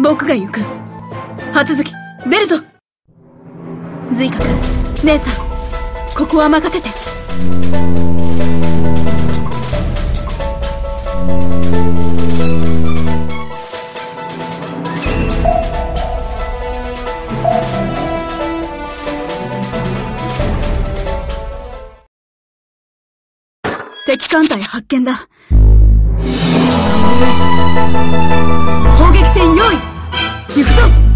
僕が行く。初月出るぞ随君姉さんここは任せて。敵艦隊発見だ。攻撃戦用意行くぞ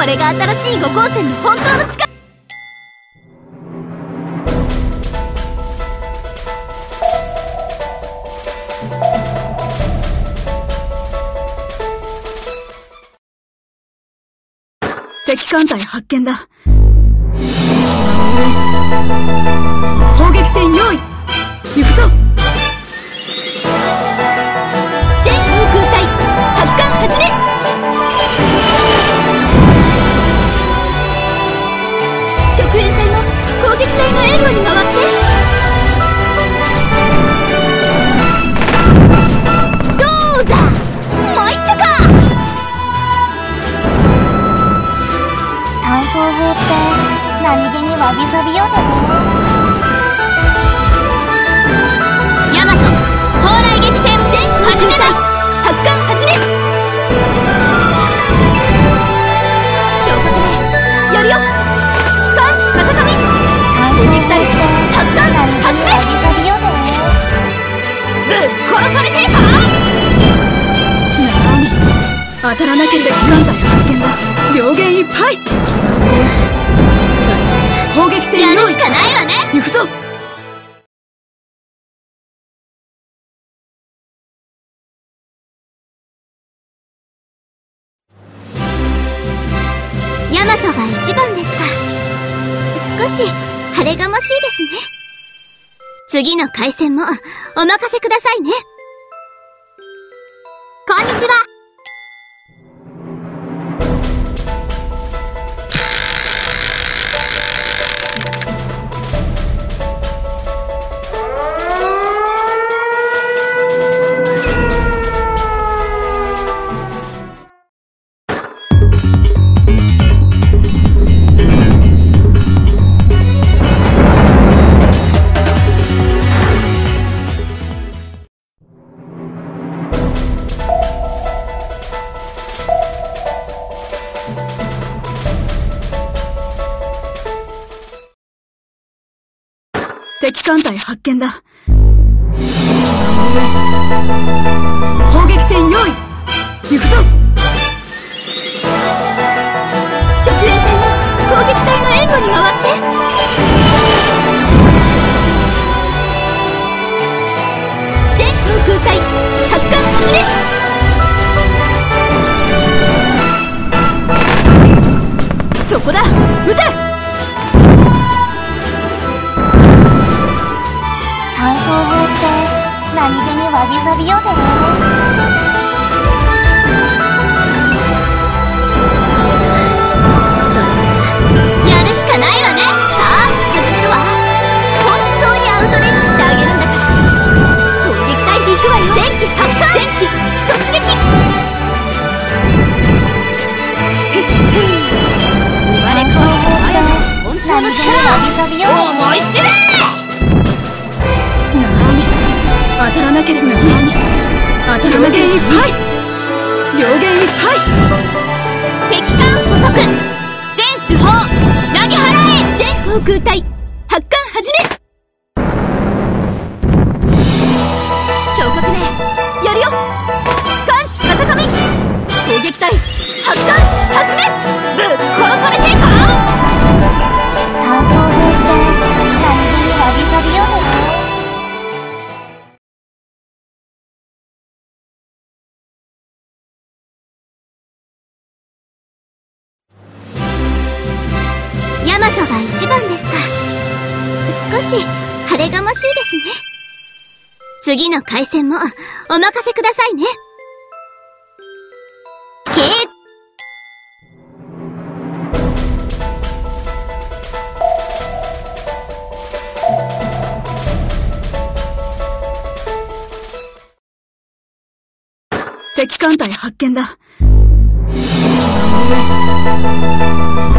これが新しい五光線の本当の力。敵艦隊発見だ。砲撃戦用意。行くぞ。全航空隊発艦始め直衛隊も攻撃隊の援護に回ってなければ敵艦隊発見だ両弦いっぱい砲撃戦やるしかないわね。行くぞ。ヤマトが一番ですか。少し晴れがましいですね。次の回戦もお任せくださいね。こんにちは敵艦隊発見だ。砲撃戦用意。行くぞ。直衛隊も攻撃隊の援護に回って。全航空隊発艦始め。なければ当たらなければいっぱい。両弦いっぱい。敵艦捕捉全手法。投げ払え。全航空隊。発艦始め。昇格ねやるよ。艦首風上。攻撃隊発艦始め晴れがましいですね。次の回戦もお任せくださいね。け敵艦隊発見だ。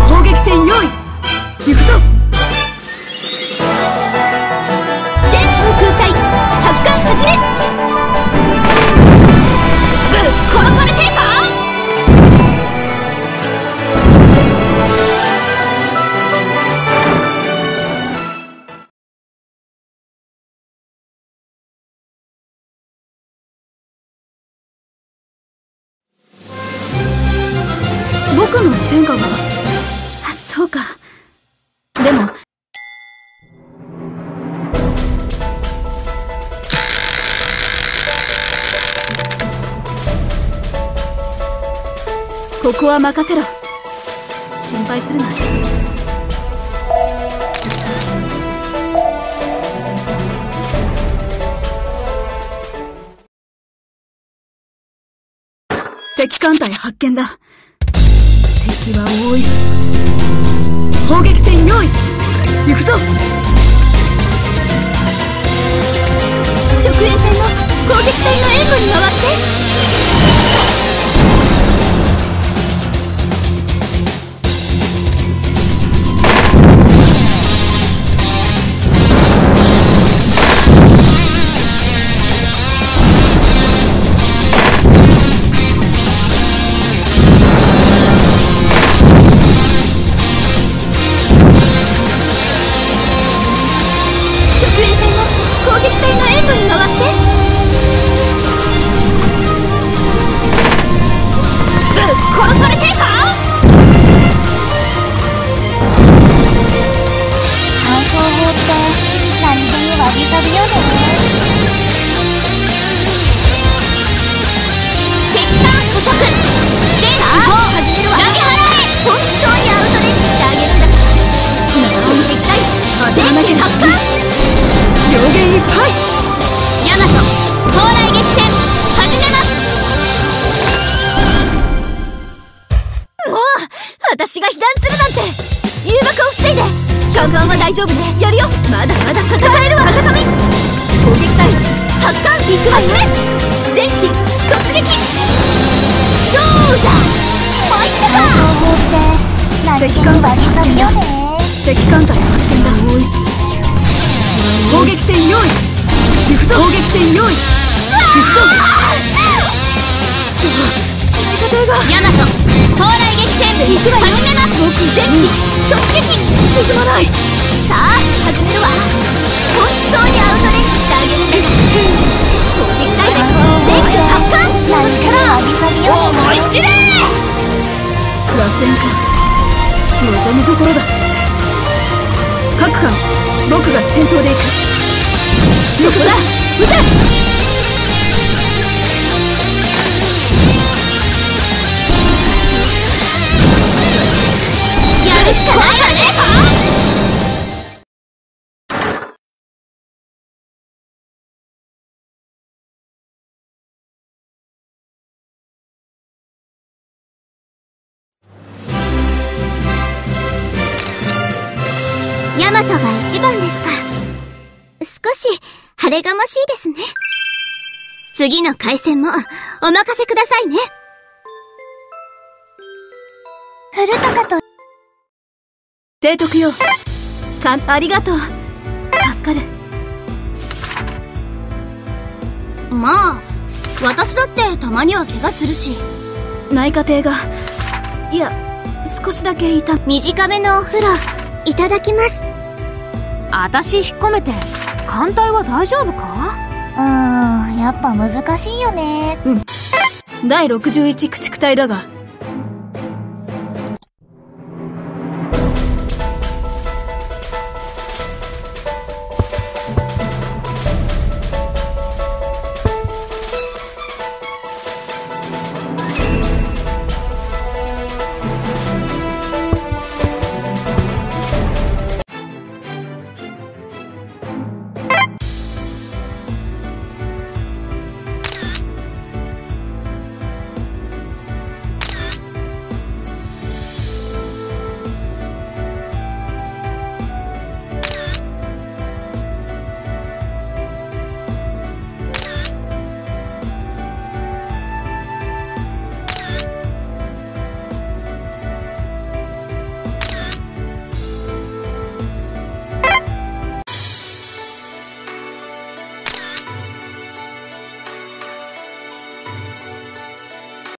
砲撃戦用意。行くぞ。発艦始めここは任せろ。心配するな。敵艦隊発見だ。敵は多いぞ。砲撃戦用意行くぞ直営隊も攻撃隊の援護に回って艦両言いっぱいヤマト砲雷撃戦始めますもう私が被弾するなんて。誘爆を防いで召喚は大丈夫ねやるよまだまだ戦えるわ風上攻撃隊発艦行くわよ全機突撃どうだ敵艦隊発見だ多いぞ砲撃戦用意行くぞ砲撃戦用意行くぞそう相方がヤマト砲雷撃戦行くわよ始めます全機突撃！沈まない。さあ始めるわ。本当にアウトレンジしてあげるんだ攻撃隊炭素全機法発艦って何気にわびさびよね！思い知れ螺旋か。望みどころだ。各艦僕が先頭で行く。そこだ。撃て。ヤマトが一番ですか。少し晴れがましいですね。次の回戦もお任せくださいね。古高と。提督よ。かんありがとう。助かる。まあ私だってたまには怪我するし。内科艇が。いや少しだけ痛む短めのお風呂。いただきます私引っ込めて。艦隊は大丈夫か？うーん、やっぱ難しいよね。第61駆逐隊だが